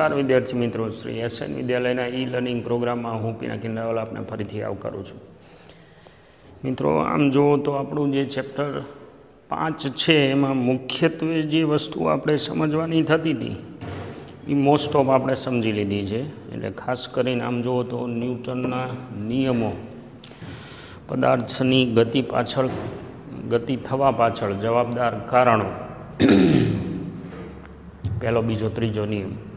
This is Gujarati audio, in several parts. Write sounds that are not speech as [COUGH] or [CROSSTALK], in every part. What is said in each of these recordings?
નમસ્કાર વિદ્યાર્થી મિત્રો. શ્રી એસએન વિદ્યાલયના ઈ લર્નિંગ પ્રોગ્રામમાં હું પિનાકી નવલ આપને ફરીથી આવકારું છું. મિત્રો, આમ જુઓ તો આપણું જે ચેપ્ટર પાંચ છે, એમાં મુખ્યત્વે જે વસ્તુ આપણે સમજવાની થતી હતી, એ મોસ્ટ ઓફ આપણે સમજી લીધી છે. એટલે ખાસ કરીને આમ જુઓ તો ન્યૂટનના નિયમો, પદાર્થની ગતિ પાછળ, ગતિ થવા પાછળ જવાબદાર કારણો. પહેલો, બીજો, ત્રીજો નિયમ.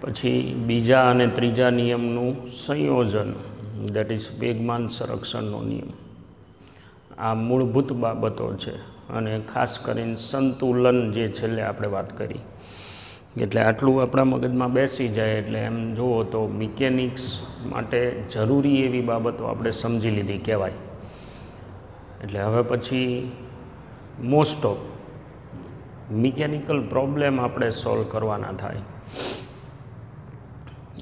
પછી બીજા અને ત્રીજા નિયમનું સંયોજન દેટ ઇઝ વેગમાન સંરક્ષણનો નિયમ. આ મૂળભૂત બાબતો છે અને ખાસ કરીને સંતુલન જે છેલ્લે આપણે વાત કરી. એટલે આટલું આપણા મગજમાં બેસી જાય એટલે એમ જુઓ તો મિકેનિક્સ માટે જરૂરી એવી બાબતો આપણે સમજી લીધી કહેવાય. એટલે હવે પછી મોસ્ટ ઓફ મિકેનિકલ પ્રોબ્લેમ આપણે સોલ્વ કરવાના થાય.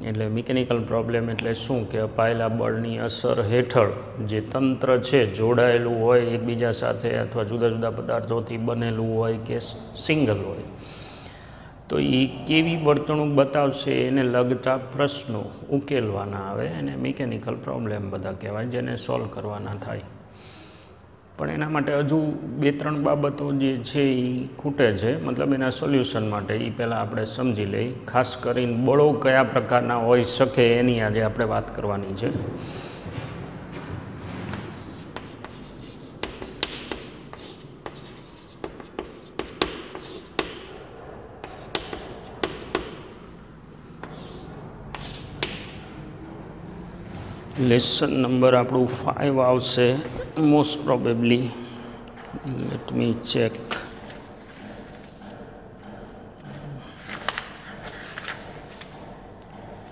એટલે મિકેનિકલ પ્રોબ્લેમ એટલે શું કે અપાયેલા બળની અસર હેઠળ જે તંત્ર છે જોડાયેલું હોય એકબીજા સાથે અથવા જુદા જુદા પદાર્થોથી બનેલું હોય કે સિંગલ હોય. તો એ કેવી વર્તણૂક બતાવશે એને લગતા પ્રશ્નો ઉકેલવાના આવે એને મિકેનિકલ પ્રોબ્લેમ બધા કહેવાય જેને સોલ્વ કરવાના થાય. પણ એના માટે હજુ બે ત્રણ બાબતો જે છે એ ખૂટે છે. મતલબ એના સોલ્યુશન માટે એ પહેલાં આપણે સમજી લઈ ખાસ કરીને બળો કયા પ્રકારના હોઈ શકે એની આજે આપણે વાત કરવાની છે. લેસન નંબર આપણું ફાઇવ આવશે. most probably let me check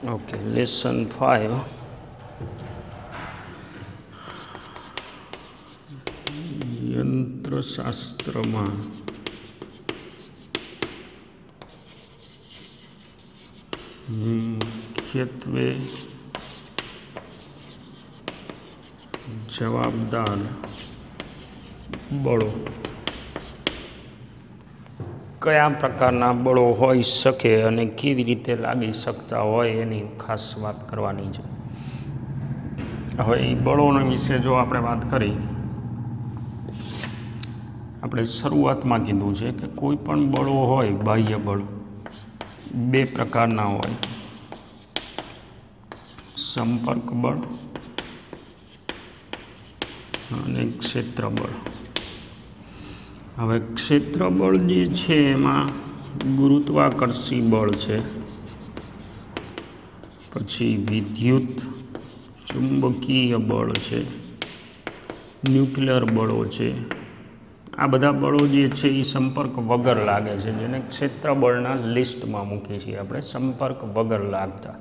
okay lesson five યંત્રશાસ્ત્રમાં મુખ્યત્વે જવાબદાર બળો. કયા પ્રકારના બળો હોઈ શકે અને કેવી રીતે લાગી શકતા હોય એની ખાસ વાત કરવાની છે. હવે એ બળોના વિશે જો આપણે વાત કરી. આપણે શરૂઆતમાં કીધું છે કે કોઈ પણ બળો હોય, બાહ્ય બળ, બે પ્રકારના હોય. સંપર્ક બળ અને ક્ષેત્રબળ. હવે ક્ષેત્રબળ જે છે એમાં ગુરુત્વાકર્ષી બળ છે. પછી વિદ્યુત ચુંબકીય બળ છે. ન્યુક્લિયર બળો છે. આ બધા બળો જે છે એ સંપર્ક વગર લાગે છે, જેને ક્ષેત્રબળના લિસ્ટમાં મૂકીએ છીએ આપણે, સંપર્ક વગર લાગતા.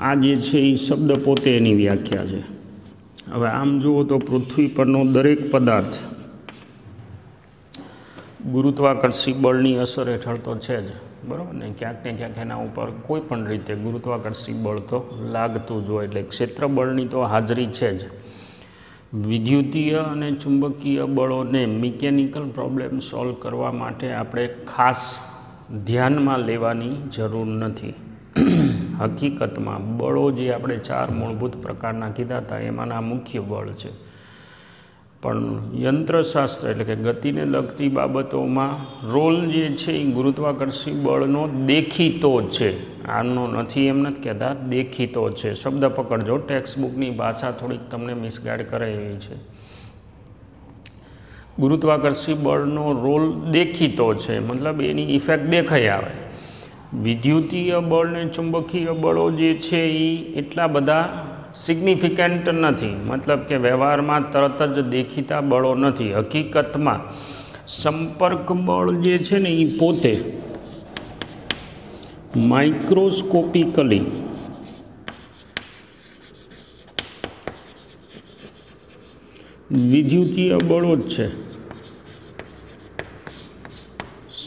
આ જે છે એ શબ્દ પોતે એની વ્યાખ્યા છે. હવે આમ જુઓ તો પૃથ્વી પરનો દરેક પદાર્થ ગુરુત્વાકર્ષી બળની અસર હેઠળ તો છે જ, બરાબર ને? ક્યાંક ને ક્યાંક એના ઉપર કોઈ પણ રીતે ગુરુત્વાકર્ષી બળ તો લાગતું જ હોય, એટલે ક્ષેત્રબળની તો હાજરી છે જ. વિદ્યુતીય અને ચુંબકીય બળોને મિકેનિકલ પ્રોબ્લેમ સોલ્વ કરવા માટે આપણે ખાસ ધ્યાનમાં લેવાની જરૂર નથી. હકીકતમાં બળો જે આપણે ચાર મૂળભૂત પ્રકારના કીધા હતા એમાંના મુખ્ય બળ છે. પણ યંત્રશાસ્ત્ર એટલે કે ગતિને લગતી બાબતોમાં રોલ જે છે એ ગુરુત્વાકર્ષી બળનો દેખીતો છે. આનો નથી એમ નથી કહેતા, દેખીતો છે. શબ્દ પકડજો ટેક્સ્ટ બુકની ભાષા થોડીક તમને મિસગાઈડ કરે એવી છે. ગુરુત્વાકર્ષી બળનો રોલ દેખીતો છે, મતલબ એની ઇફેક્ટ દેખાઈ આવે. વિદ્યુતીય બળ ને ચુંબકીય બળો જે છે એ એટલા બધા સિગ્નિફિકન્ટ નથી. મતલબ કે વ્યવહારમાં તરત જ દેખીતા બળો નથી. હકીકતમાં સંપર્ક બળ જે છે ને એ પોતે માઇક્રોસ્કોપિકલી વિદ્યુતીય બળો જ છે.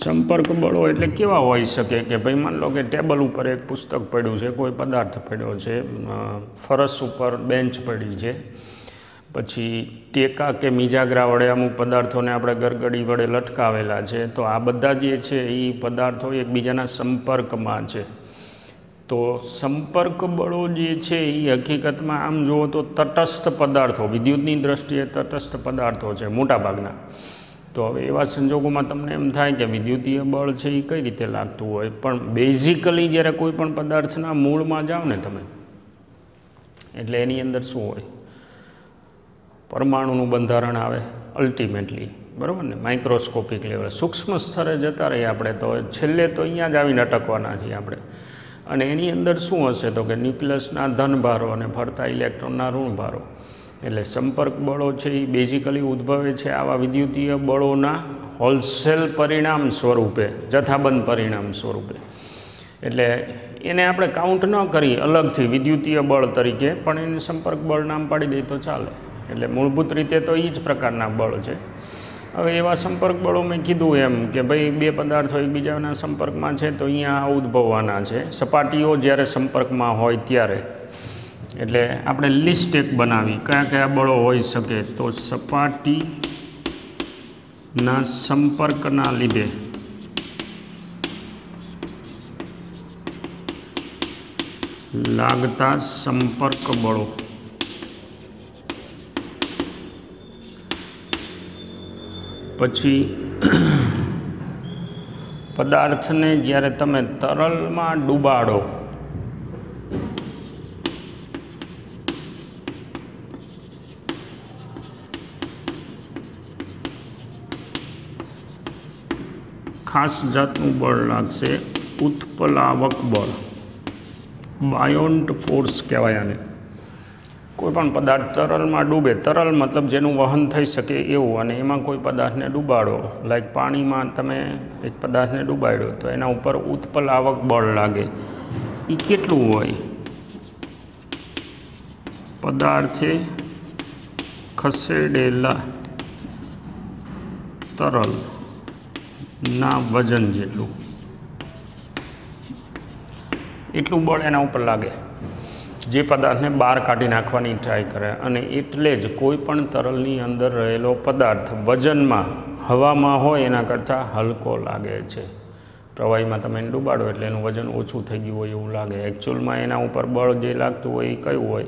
સંપર્ક બળો એટલે કેવા હોઈ શકે કે ભાઈ માન લો કે ટેબલ ઉપર એક પુસ્તક પડ્યું છે, કોઈ પદાર્થ પડ્યો છે ફરસ ઉપર બેન્ચ પડી છે, પછી ટેકા કે મિજાગરા વડે અમુક પદાર્થોને આપણે ગરગડી વડે લટકાવેલા છે, તો આ બધા જે છે એ પદાર્થો એકબીજાના સંપર્કમાં છે. તો સંપર્ક બળો જે છે એ હકીકતમાં આમ જુઓ તો તટસ્થ પદાર્થો, વિદ્યુતની દ્રષ્ટિએ તટસ્થ પદાર્થો છે મોટાભાગના. તો હવે એવા સંજોગોમાં તમને એમ થાય કે વિદ્યુતીય બળ છે એ કઈ રીતે લાગતું હોય? પણ બેઝિકલી જ્યારે કોઈ પણ પદાર્થના મૂળમાં જાઓ ને તમે, એટલે એની અંદર શું હોય? પરમાણુનું બંધારણ આવે અલ્ટિમેટલી બરાબર ને? માઇક્રોસ્કોપિક લેવલે સૂક્ષ્મ સ્તરે જતા રહીએ આપણે તો, છેલ્લે તો અહીંયા જ આવીને અટકવાના છીએ આપણે. અને એની અંદર શું હશે તો કે ન્યુક્લિયસના ધન ભારો અને ફરતા ઇલેક્ટ્રોનના ઋણ ભારો એટલે સંપર્ક બળો છે એ બેઝિકલી ઉદ્ભવે છે આવા વિદ્યુતીય બળોના હોલસેલ પરિણામ સ્વરૂપે, જથ્થાબંધ પરિણામ સ્વરૂપે. એટલે એને આપણે કાઉન્ટ ન કરી અલગથી વિદ્યુતીય બળ તરીકે, પણ એને સંપર્ક બળ નામ પાડી દઈએ તો ચાલે. એટલે મૂળભૂત રીતે તો એ જ પ્રકારના બળ છે. હવે એવા સંપર્ક બળો મેં કીધું એમ કે ભાઈ બે પદાર્થો એકબીજાના સંપર્કમાં છે તો અહીંયા ઉદ્ભવવાના છે. સપાટીઓ જ્યારે સંપર્કમાં હોય ત્યારે. એટલે આપણે લિસ્ટ એક બનાવી. કયા કયા બળો હોઈ શકે? તો સપાટીના સંપર્કના લીધે. લાગતા સંપર્ક બળો. પછી પદાર્થને જ્યારે તમે તરલમાં ડૂબાડો ખાસ જાતનું બળ લાગશે ઉત્પલાવક બળ. બાયોન્ટ ફોર્સ કહેવાય આને. કોઈપણ પદાર્થ તરલમાં ડૂબે. તરલ મતલબ જેનું વહન થઈ શકે એવું અને એમાં કોઈ પદાર્થને ડૂબાડો. લાઈક પાણીમાં તમે એક પદાર્થને ડૂબાડ્યો તો એના ઉપર ઉત્પલાવક બળ લાગે. એ કેટલું હોય? પદાર્થે ખસેડેલા તરલ. ના વજન જેટલું. એટલું બળ એના ઉપર લાગે. જે પદાર્થને બહાર કાઢી નાખવાની ટ્રાય કરે અને એટલે જ કોઈ પણ તરલની અંદર રહેલો પદાર્થ વજનમાં, હવામાં હોય એના કરતાં હલકો લાગે છે. પ્રવાહીમાં તમે એને ડૂબાડો એટલે એનું વજન ઓછું થઈ ગયું હોય એવું લાગે. એકચ્યુઅલમાં એના ઉપર બળ જે લાગતું હોય એ કયું હોય?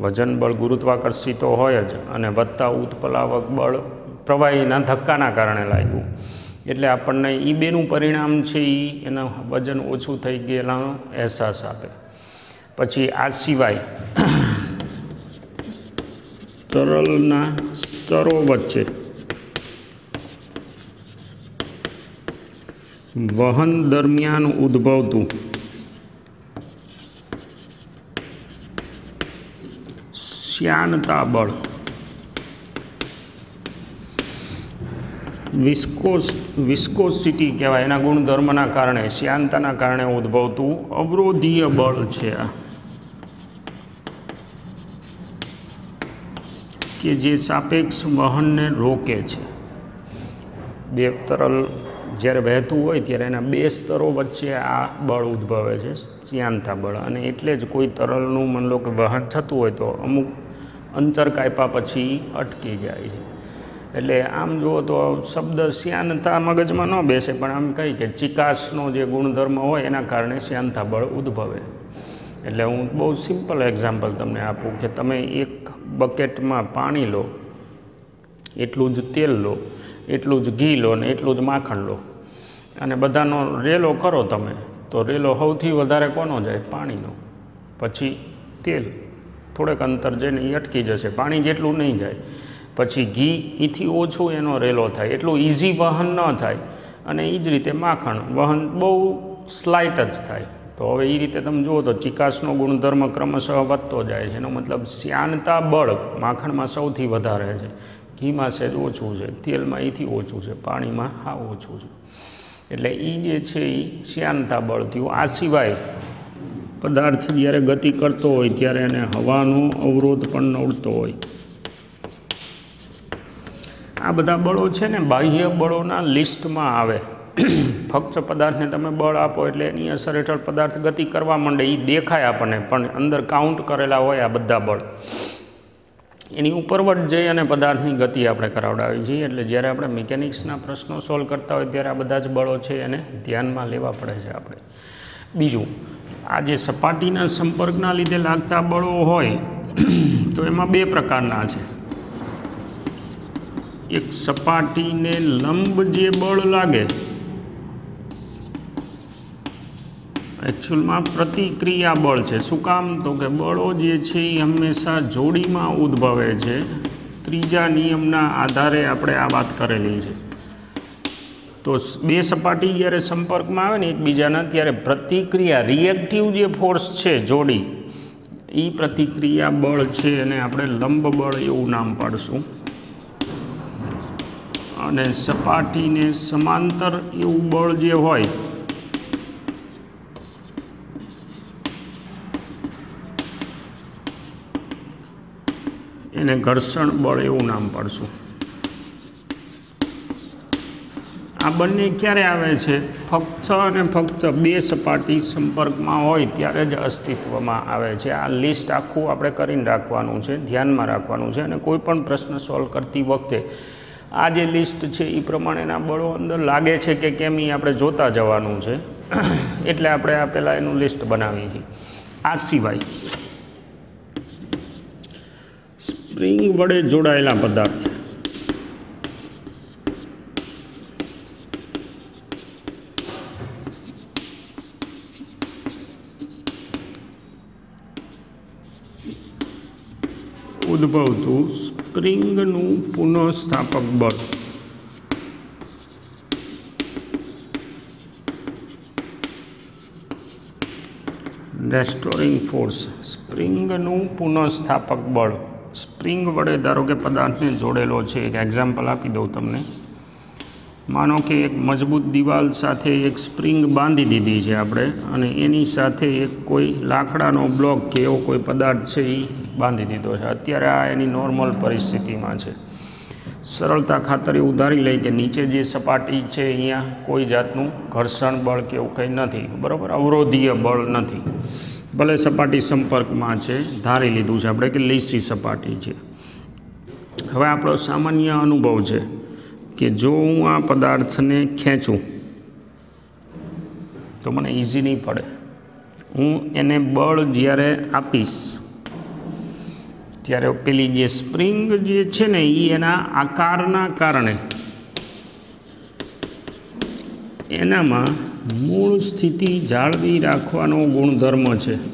વજન બળ ગુરુત્વાકર્ષિત હોય જ અને વધતા ઉત્પલાવક બળ પ્રવાહીના ધક્કાના કારણે લાગ્યું. એટલે આપણને એ બેનું પરિણામ છે એ એના વજન ઓછું થઈ ગયેલાનો અહેસાસ આપે. પછી આ સિવાય [CLEARS THROAT] તરલના સ્તરો વચ્ચે વહન દરમિયાન ઉદ્ભવતું શ્યાનતા બળ વિસ્કોસ, વિસ્કોસિટી કહેવાય. એના ગુણધર્મના કારણે, શ્યાનતાના કારણે ઉદ્ભવતું અવરોધીય બળ છે. કે જે સાપેક્ષ વહનને રોકે છે. બે તરલ જ્યારે વહેતું હોય ત્યારે એના બે સ્તરો વચ્ચે આ બળ ઉદ્ભવે છે શ્યાંતા બળ. અને એટલે જ કોઈ તરલનું, મન લો કે વહન થતું હોય તો અમુક અંતર કાપ્યા પછી અટકી જાય છે. એટલે આમ જુઓ તો શબ્દ શ્યાનતા મગજમાં ન બેસે, પણ આમ કહી કે ચિકાસનો જે ગુણધર્મ હોય એના કારણે શ્યાનતા બળ ઉદ્ભવે. એટલે હું બહુ સિમ્પલ એક્ઝામ્પલ તમને આપું કે તમે એક બકેટમાં પાણી લો, એટલું જ તેલ લો, એટલું જ ઘી લો ને એટલું જ માખણ લો. અને બધાનો રેલો કરો તમે, તો રેલો સૌથી વધારે કોનો જાય? પાણીનો. પછી તેલ. થોડેક અંતર જઈને એ અટકી જશે. પાણી જેટલું નહીં જાય. પછી ઘી એથી ઓછું એનો રેલો થાય. એટલું ઇઝી વહન ન થાય. અને એ જ રીતે માખણ. વહન બહુ સ્લાઇટ જ થાય. તો હવે એ રીતે તમે જુઓ તો ચિકાસનો ગુણધર્મ ક્રમશઃ વધતો જાય છે. એનો મતલબ શ્યાનતા બળ માખણમાં સૌથી વધારે છે. ઘીમાં સહેજ ઓછું છે. તેલમાં એથી ઓછું છે. પાણીમાં હા ઓછું છે. એટલે એ જે છે એ શ્યાનતા બળ થયું. આ સિવાય પદાર્થ જ્યારે ગતિ કરતો હોય ત્યારે એને હવાનો અવરોધ પણ નડતો હોય. આ બધા બળો છે ને બાહ્ય બળોના લિસ્ટમાં આવે. ફક્ત પદાર્થને તમે બળ આપો એટલે એની અસર હેઠળ પદાર્થ ગતિ કરવા માંડે એ દેખાય આપણને, પણ અંદર કાઉન્ટ કરેલા હોય આ બધા બળ. એની ઉપરવટ જઈ અને પદાર્થની ગતિ આપણે કરાવડાવી છીએ એટલે જ્યારે આપણે મિકેનિક્સના પ્રશ્નો સોલ્વ કરતા હોય ત્યારે આ બધા જ બળો છે એને ધ્યાનમાં લેવા પડે છે આપણે. બીજું, આ જે સપાટીના સંપર્કના લીધે લાગતા બળો હોય, તો એમાં બે પ્રકારના છે. એક સપાટીને લંબ જે બળ લાગે એકચ્યુઅલમાં પ્રતિક્રિયા બળ છે. શું કામ? તો કે બળો જે છે એ હંમેશા જોડીમાં ઉદ્ભવે છે. ત્રીજા નિયમના આધારે આપણે આ વાત કરેલી છે. તો બે સપાટી જ્યારે સંપર્કમાં આવે ને એકબીજાના, ત્યારે પ્રતિક્રિયા રિએક્ટિવ જે ફોર્સ છે જોડી એ પ્રતિક્રિયા બળ છે અને આપણે લંબ બળ એવું નામ પાડશું. અને સપાટીને સમાંતર એવું બળ જે હોય, એને ઘર્ષણ બળ એવું નામ પાડશું. આ બંને ક્યારે આવે છે? ફક્ત અને ફક્ત બે સપાટી સંપર્કમાં હોય ત્યારે જ અસ્તિત્વમાં આવે છે. આ લિસ્ટ આખું આપણે કરીને રાખવાનું છે, ધ્યાનમાં રાખવાનું છે અને કોઈ પણ પ્રશ્ન સોલ્વ કરતી વખતે આ જે લિસ્ટ છે એ પ્રમાણેના બળો અંદર લાગે છે કે કેમ એ આપણે જોતા જવાનું છે. [CLEARS THROAT] એટલે આપણે આ પહેલાં એનું લિસ્ટ બનાવીએ છીએ. આ સિવાય સ્પ્રિંગ વડે જોડાયેલા પદાર્થ. ઉદ્ભવતું સ્પ્રિંગનું પુનઃસ્થાપક બળ. રેસ્ટોરિંગ ફોર્સ સ્પ્રિંગનું પુનઃસ્થાપક બળ. સ્પ્રિંગ વડે ધારો કે પદાર્થને જોડેલો છે. એક એક્ઝામ્પલ આપી દઉં તમને. માનો કે એક મજબૂત દિવાલ સાથે એક સ્પ્રિંગ બાંધી દીધી છે આપણે અને એની સાથે એક કોઈ લાકડાનો બ્લોક કે એવો કોઈ પદાર્થ છે એ બાંધી દીધો છે. અત્યારે આ એની નોર્મલ પરિસ્થિતિમાં છે. સરળતા ખાતર એવું ધારી લઈ કે નીચે જે સપાટી છે અહીંયા કોઈ જાતનું ઘર્ષણ બળ કે એવું કંઈ નથી. બરાબર? અવરોધીય બળ નથી. ભલે સપાટી સંપર્કમાં છે, ધારી લીધું છે આપણે કે લીસી સપાટી છે. હવે આપણો સામાન્ય અનુભવ છે કે જો હું આ પદાર્થને ખેંચું, તો મને ઇઝી નહીં પડે. હું એને બળ જ્યારે આપીશ ત્યારે પેલી જે સ્પ્રિંગ જે છે ને એ એના આકારના કારણે એનામાં મૂળ સ્થિતિ જાળવી રાખવાનો ગુણધર્મ છે.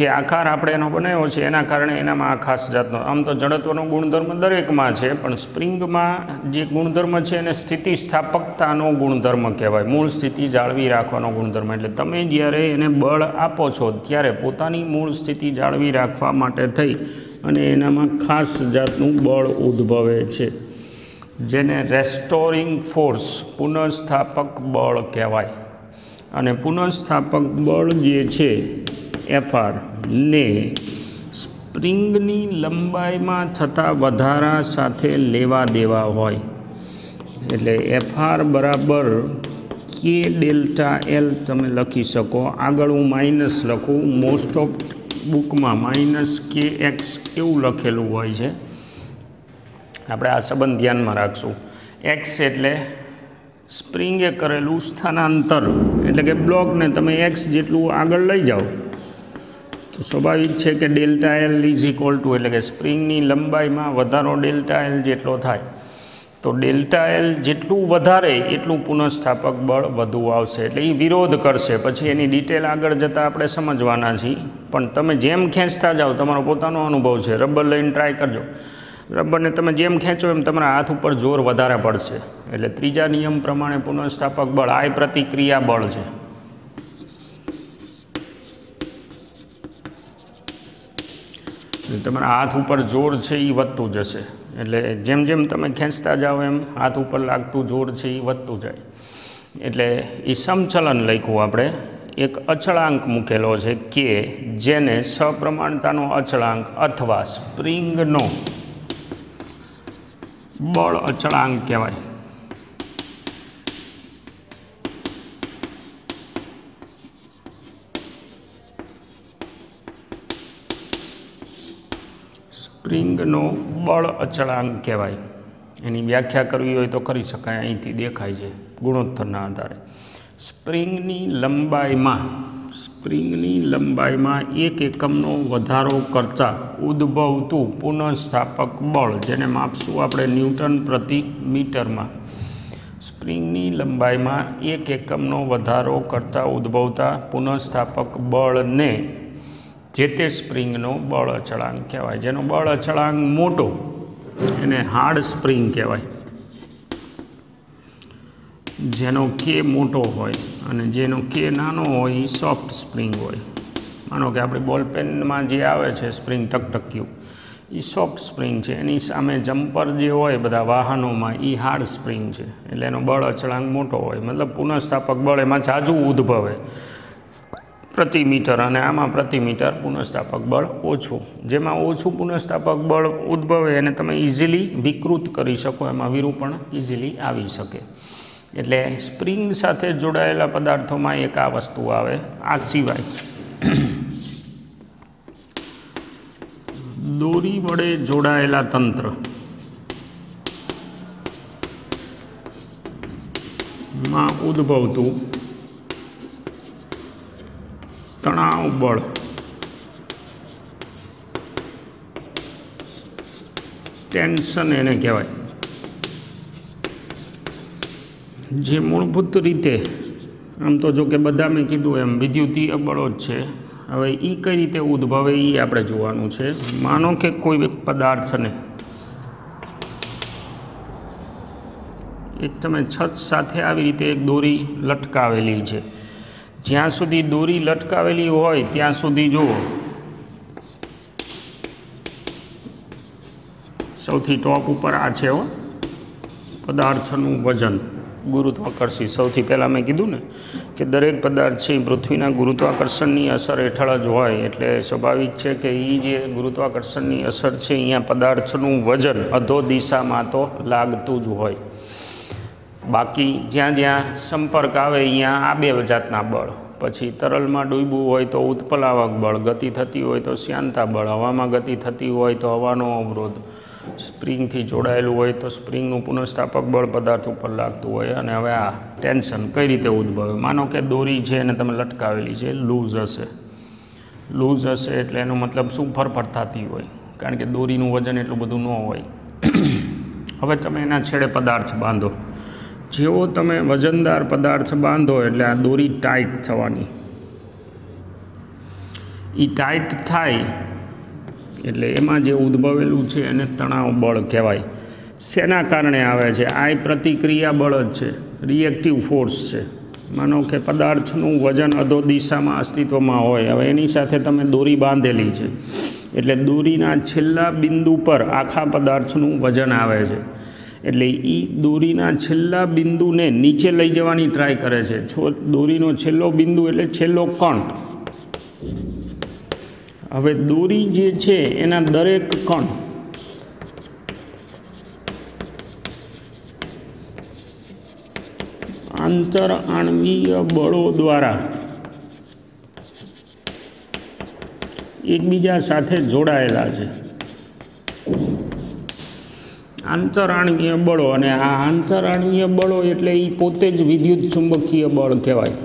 જે આકાર આપણે એનો બનાવ્યો છે, એના કારણે એનામાં આ ખાસ જાતનો, આમ તો જડત્વનો ગુણધર્મ દરેકમાં છે, પણ સ્પ્રિંગમાં જે ગુણધર્મ છે એને સ્થિતિસ્થાપકતાનો ગુણધર્મ કહેવાય. મૂળ સ્થિતિ જાળવી રાખવાનો ગુણધર્મ. એટલે તમે જ્યારે એને બળ આપો છો, ત્યારે પોતાની મૂળ સ્થિતિ જાળવી રાખવા માટે થઈ અને એનામાં ખાસ જાતનું બળ ઉદ્ભવે છે, જેને રેસ્ટોરિંગ ફોર્સ પુનઃસ્થાપક બળ કહેવાય. અને પુનઃસ્થાપક બળ જે છે એફઆર ને સ્પ્રિંગની લંબાઈમાં થતા વધારા સાથે લેવા દેવા હોય. એટલે એફઆર બરાબર કે ડેલ્ટા એલ તમે લખી શકો. આગળ હું માઇનસ લખું. મોસ્ટ ઓફ બુકમાં માઇનસ કે એક્સ એવું લખેલું હોય છે. આપણે આ સંબંધ ધ્યાનમાં રાખશું. એક્સ એટલે સ્પ્રિંગે કરેલું સ્થાનાંતર. એટલે કે બ્લોકને તમે એક્સ જેટલું આગળ લઈ જાઓ. તો સ્વાભાવિક છે કે delta L is equal to એટલે કે સ્પ્રિંગની લંબાઈમાં વધારો ડેલ્ટા એલ જેટલો થાય, તો ડેલ્ટા એલ જેટલું વધારે એટલું પુનઃસ્થાપક બળ વધુ આવશે. એટલે એ વિરોધ કરશે. પછી એની ડિટેલ આગળ જતાં આપણે સમજવાના છીએ. પણ તમે જેમ ખેંચતા જાઓ, તમારો પોતાનો અનુભવ છે. રબર લઈને ટ્રાય કરજો. રબરને તમે જેમ ખેંચો એમ તમારા હાથ ઉપર જોર વધારે પડશે. એટલે ત્રીજા નિયમ પ્રમાણે પુનઃસ્થાપક બળ આ પ્રતિક્રિયા બળ છે. તમારા હાથ ઉપર જોર છે એ વધતું જશે. એટલે જેમ જેમ તમે ખેંચતા જાઓ એમ હાથ ઉપર લાગતું જોર છે એ વધતું જાય. એટલે એ સમચલન લખ્યું આપણે. એક અચળાંક મૂકેલો છે કે જેને સપ્રમાણતાનો અચળાંક અથવા સ્પ્રિંગનો બળ અચળાંક કહેવાય. સ્પ્રિંગનો બળ અચળાંક કહેવાય. એની વ્યાખ્યા કરવી હોય તો કરી શકાય, અહીંથી દેખાય છે ગુણોત્તરના આધારે. સ્પ્રિંગની લંબાઈમાં સ્પ્રિંગની લંબાઈમાં એક એકમનો વધારો કરતાં ઉદ્ભવતું પુનઃસ્થાપક બળ, જેને માપશું આપણે ન્યૂટન પ્રતિ મીટરમાં. સ્પ્રિંગની લંબાઈમાં એક એકમનો વધારો કરતાં ઉદ્ભવતા પુનઃસ્થાપક બળને જે તે સ્પ્રિંગનો બળ અચળાંક કહેવાય. જેનો બળ અચળાંક મોટો, એને હાર્ડ સ્પ્રિંગ કહેવાય. જેનો કે મોટો હોય અને જેનો કે નાનો હોય એ સોફ્ટ સ્પ્રિંગ હોય. માનો કે આપણે બોલ પેનમાં જે આવે છે સ્પ્રિંગ ટકટક્યું એ સોફ્ટ સ્પ્રિંગ છે. એની સામે જમ્પર જે હોય બધા વાહનોમાં એ હાર્ડ સ્પ્રિંગ છે. એટલે એનો બળ અચળાંક મોટો હોય. મતલબ પુનઃસ્થાપક બળ એમાં જાજુ ઉદ્ભવે. પ્રતિ મીટર અને આમાં પ્રતિ મીટર પુનઃસ્થાપક બળ ઓછું. જેમાં ઓછું પુનઃસ્થાપક બળ ઉદ્ભવે એને તમે ઇઝીલી વિકૃત કરી શકો, એમાં વિરૂપણ ઇઝીલી આવી શકે. એટલે સ્પ્રિંગ સાથે જોડાયેલા પદાર્થોમાં એક આ વસ્તુ આવે, આ સિવાય. [COUGHS] દોરી વડે જોડાયેલા તંત્ર. માં ઉદ્ભવતું તણાવ, બળ. ટેન્શન એને કહેવાય. જે મૂળભૂત રીતે, આમ તો જો કે બધા મેં કીધું એમ, વિદ્યુતીય બળો જ છે. હવે એ કઈ રીતે ઉદ્ભવે એ આપણે જોવાનું છે. માનો કે કોઈ એક પદાર્થને એક તમે છત સાથે આવી રીતે એક દોરી લટકાવેલી છે. જ્યાં સુધી દોરી લટકાવેલી હોય ત્યાં સુધી જુઓ. સૌથી ટોપ ઉપર આ છે પદાર્થનું વજન. ગુરુત્વાકર્ષી સૌથી પહેલાં મેં કીધું ને કે દરેક પદાર્થ છે એ પૃથ્વીના ગુરુત્વાકર્ષણની અસર હેઠળ જ હોય. એટલે સ્વાભાવિક છે કે એ જે ગુરુત્વાકર્ષણની અસર છે, અહીંયા પદાર્થનું વજન અધો દિશામાં તો લાગતું જ હોય. બાકી જ્યાં જ્યાં સંપર્ક આવે અહીંયા આ બે જાતના બળ. પછી તરલમાં ડૂબવું હોય તો ઉત્પલાવક બળ, ગતિ થતી હોય તો શ્યાનતા બળ, હવામાં ગતિ થતી હોય તો હવાનો અવરોધ. સ્પ્રિંગથી જોડાયેલું હોય તો સ્પ્રિંગનું પુનઃસ્થાપક બળ પદાર્થ ઉપર લાગતું હોય અને હવે આ ટેન્શન કઈ રીતે ઉદ્ભવે? માનો કે દોરી છે અને તમે લટકાવેલી છે, લૂઝ હશે. લૂઝ હશે એટલે એનો મતલબ શું? ફરફર થતી હોય. કારણ કે દોરીનું વજન એટલું બધું ન હોય. હવે તમે એના છેડે પદાર્થ બાંધો. જેવો તમે વજનદાર પદાર્થ બાંધો એટલે આ દોરી ટાઈટ થવાની. એ ટાઈટ થાય એટલે એમાં જે ઉદ્ભવેલું છે એને તણાવ બળ કહેવાય. શેના કારણે આવે છે? આ પ્રતિક્રિયા બળ જ છે. રિએક્ટિવ ફોર્સ છે. માનો કે પદાર્થનું વજન અધો દિશામાં અસ્તિત્વમાં હોય. હવે એની સાથે તમે દોરી બાંધેલી છે. એટલે દોરીના છેલ્લા બિંદુ પર આખા પદાર્થનું વજન આવે છે. એટલે એ દોરીના છેલ્લા બિંદુને નીચે લઈ જવાની ટ્રાય કરે છે. છો, દોરીનો છેલ્લો બિંદુ એટલે છેલ્લો કણ. હવે દોરી જે છે એના દરેક કણ. આંતર આણવીય બળો દ્વારા એકબીજા સાથે જોડાયેલા છે. આંતરાણવીય બળો અને આ આંતરાણવીય બળો એટલે એ પોતે જ વિદ્યુત ચુંબકીય બળ કહેવાય.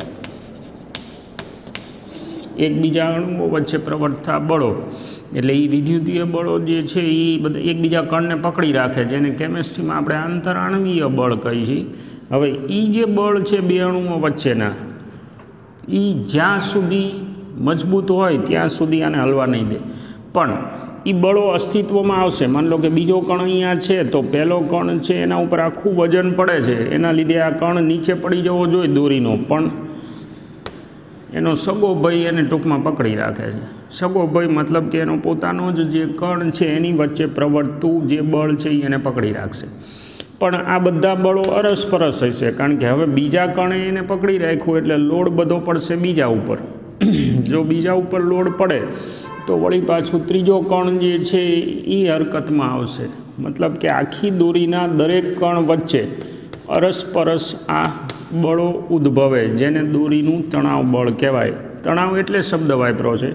એકબીજા અણુઓ વચ્ચે પ્રવર્તતા બળો, એટલે એ વિદ્યુતીય બળો જે છે એ બધા એકબીજા કણને પકડી રાખે જેને કેમેસ્ટ્રીમાં આપણે આંતરાણવીય બળ કહીએ છીએ હવે એ જે બળ છે બે અણુઓ વચ્ચેના એ જ્યાં સુધી મજબૂત હોય ત્યાં સુધી આને હલવા નહીં દે. પણ એ બળો અસ્તિત્વમાં આવશે. માની લો કે બીજો કણ અહીંયા છે, તો પહેલો કણ છે એના ઉપર આખું વજન પડે છે. એના લીધે આ કણ નીચે પડી જવો જોઈએ દોરીનો. પણ એનો સગો ભાઈ એને ટૂંકમાં પકડી રાખે છે. સગો ભાઈ મતલબ કે એનો પોતાનો જ જે કણ છે એની વચ્ચે પ્રવર્તતું જે બળ છે એ એને પકડી રાખશે. પણ આ બધા બળો અરસપરસ હશે. કારણ કે હવે બીજા કણે એને પકડી રાખ્યું એટલે લોડ બધો પડશે બીજા ઉપર. જો બીજા ઉપર લોડ પડે તો વળી પાછું ત્રીજો કણ જે છે એ હરકતમાં આવશે. મતલબ કે આખી દોરીના દરેક કણ વચ્ચે અરસપરસ આ બળો ઉદ્ભવે, જેને દોરીનું તણાવ બળ કહેવાય. તણાવ એટલે શબ્દ વાપરો છે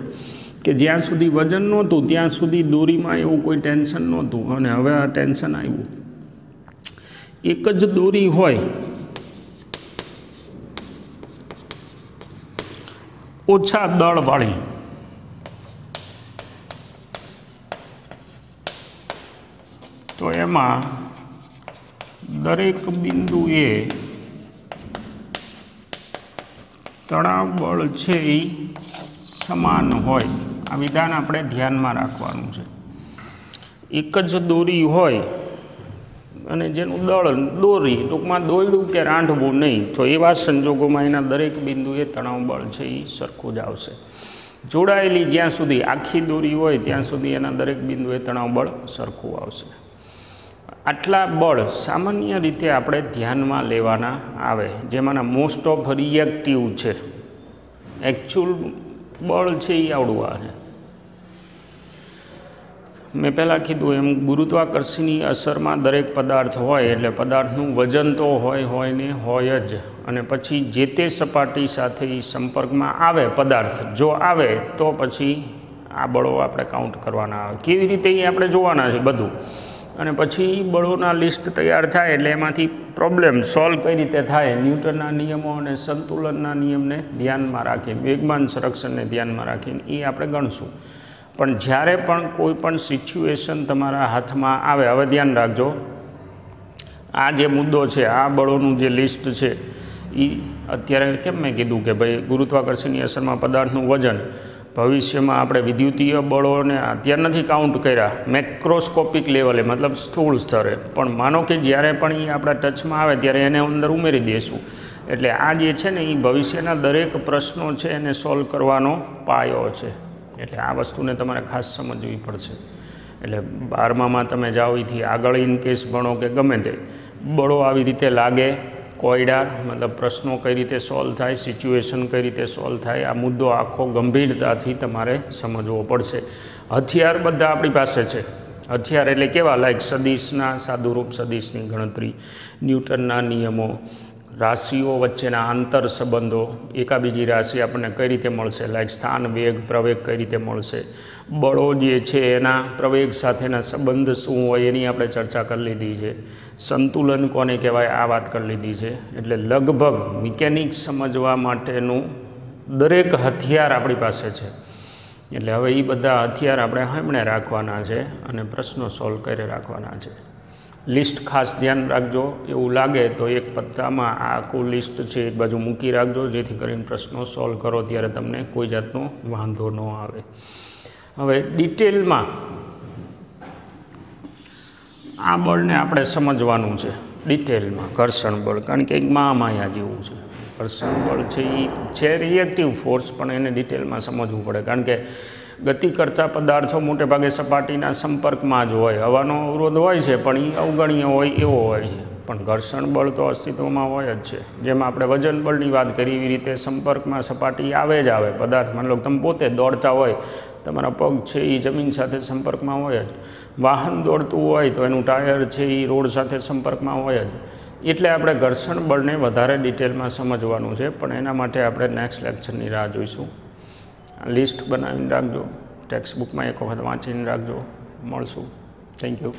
કે જ્યાં સુધી વજન નહોતું, ત્યાં સુધી દોરીમાં એવું કોઈ ટેન્શન નહોતું અને હવે આ ટેન્શન આવ્યું. એક જ દોરી હોય, ઓછા દળવાળી. તો એમાં દરેક બિંદુએ તણાવ બળ છે એ સમાન હોય. આ વિધાન આપણે ધ્યાનમાં રાખવાનું છે. એક જ દોરી હોય અને જેનું દળ દોરી, ટૂંકમાં દોરડું કે રાંધવું નહીં, તો એવા સંજોગોમાં એના દરેક બિંદુએ તણાવ બળ છે એ સરખું જ આવશે. જોડાયેલી જ્યાં સુધી આખી દોરી હોય, ત્યાં સુધી એના દરેક બિંદુએ તણાવ બળ સરખું આવશે. આટલા બળ સામાન્ય રીતે આપણે ધ્યાનમાં લેવાના આવે જેમાંના મોસ્ટ ઓફ રિએક્ટિવ છે. એકચ્યુઅલ બળ છે એ આવડું આવે મેં પહેલાં કીધું એમ, ગુરુત્વાકર્ષણની અસરમાં દરેક પદાર્થ હોય, એટલે પદાર્થનું વજન તો હોય હોય ને હોય જ. અને પછી જે તે સપાટી સાથે એ સંપર્કમાં આવે પદાર્થ, જો આવે તો પછી આ બળો આપણે કાઉન્ટ કરવાના આવે. કેવી રીતે એ આપણે જોવાના છે બધું? અને પછી બળોના લિસ્ટ તૈયાર થાય એટલે એમાંથી પ્રોબ્લેમ સોલ્વ કઈ રીતે થાય, ન્યૂટનના નિયમો અને સંતુલનના નિયમને ધ્યાનમાં રાખીને, વેગમાન સંરક્ષણને ધ્યાનમાં રાખીને એ આપણે ગણશું. પણ જ્યારે પણ કોઈ પણ સિચ્યુએશન તમારા હાથમાં આવે, હવે ધ્યાન રાખજો. આ જે મુદ્દો છે, આ બળોનું જે લિસ્ટ છે એ અત્યારે કેમ મેં કીધું કે ભાઈ ગુરુત્વાકર્ષણની અસરમાં પદાર્થનું વજન ભવિષ્યમાં આપણે વિદ્યુતીય બળોને અત્યારે નથી કાઉન્ટ કર્યા મેક્રોસ્કોપિક લેવલે મતલબ સ્થૂળ સ્તરે. પણ માનો કે જ્યારે પણ એ આપણા ટચમાં આવે ત્યારે એને અંદર ઉમેરી દઈશું એટલે આ જે છે ને એ ભવિષ્યના દરેક પ્રશ્નો છે એને સોલ્વ કરવાનો પાયો છે. એટલે આ વસ્તુને તમારે ખાસ સમજવી પડશે. એટલે બારમામાં તમે જાઓ એથી આગળ ઇન કેસ ભણો કે ગમે તે. બળો આવી રીતે લાગે કોયડા, મતલબ પ્રશ્નો કઈ રીતે સોલ્વ થાય સિચ્યુએશન કઈ રીતે સોલ્વ થાય, આ મુદ્દો આખો ગંભીરતાથી તમારે સમજવો પડશે. હથિયાર બધા આપણી પાસે છે. હથિયાર એટલે કેવા? લાઈક સદીશના સાદુરૂપ સદીશની ગણતરી, ન્યૂટનના નિયમો રાશિઓ વચ્ચેના આંતર સંબંધો એકાબીજી રાશિ આપણને કઈ રીતે મળશે? લાઈક સ્થાન, વેગ, પ્રવેગ કઈ રીતે મળશે? બળો જે છે એના પ્રવેગ સાથેના સંબંધ શું હોય એની આપણે ચર્ચા કરી લીધી છે. સંતુલન કોને કહેવાય? આ વાત કરી લીધી છે. એટલે લગભગ મિકેનિક્સ સમજવા માટેનું દરેક હથિયાર આપણી પાસે છે. એટલે હવે એ બધા હથિયાર આપણે હમણે રાખવાના છે અને પ્રશ્નો સોલ્વ કરી રાખવાના છે. લિસ્ટ ખાસ ધ્યાન રાખજો. એવું લાગે તો એક પત્તામાં આ આખું લિસ્ટ છે એક બાજુ મૂકી રાખજો, જેથી કરીને પ્રશ્નો સોલ્વ કરો ત્યારે તમને કોઈ જાતનો વાંધો ન આવે. હવે ડિટેલમાં આ બળને આપણે સમજવાનું છે. ડિટેલમાં ઘર્ષણ બળ, કારણ કે એક મહામાયા જેવું છે. ઘર્ષણ બળ છે એ છે રિએક્ટિવ ફોર્સ પણ એને ડિટેલમાં સમજવું પડે. કારણ કે ગતિ કરતા પદાર્થો મોટે ભાગે સપાટીના સંપર્કમાં જ હોય. હવાનો અવરોધ હોય છે, પણ એ અવગણ્ય હોય એવો હોય છે. પણ ઘર્ષણ બળ તો અસ્તિત્વમાં હોય જ છે. જેમાં આપણે વજન બળની વાત કરી, એવી રીતે સંપર્કમાં સપાટી આવે જ આવે. પદાર્થ, માની લો તમે પોતે દોડતા હોય, તમારા પગ છે એ જમીન સાથે સંપર્કમાં હોય જ. વાહન દોડતું હોય તો એનું ટાયર છે એ રોડ સાથે સંપર્કમાં હોય જ. એટલે આપણે ઘર્ષણ બળને વધારે ડિટેલમાં સમજવાનું છે, પણ એના માટે આપણે નેક્સ્ટ લેક્ચરની રાહ જોઈશું. લિસ્ટ બનાવીને રાખજો. ટેક્સ્ટ બુકમાં એક વખત વાંચીને રાખજો. મળશું. Thank you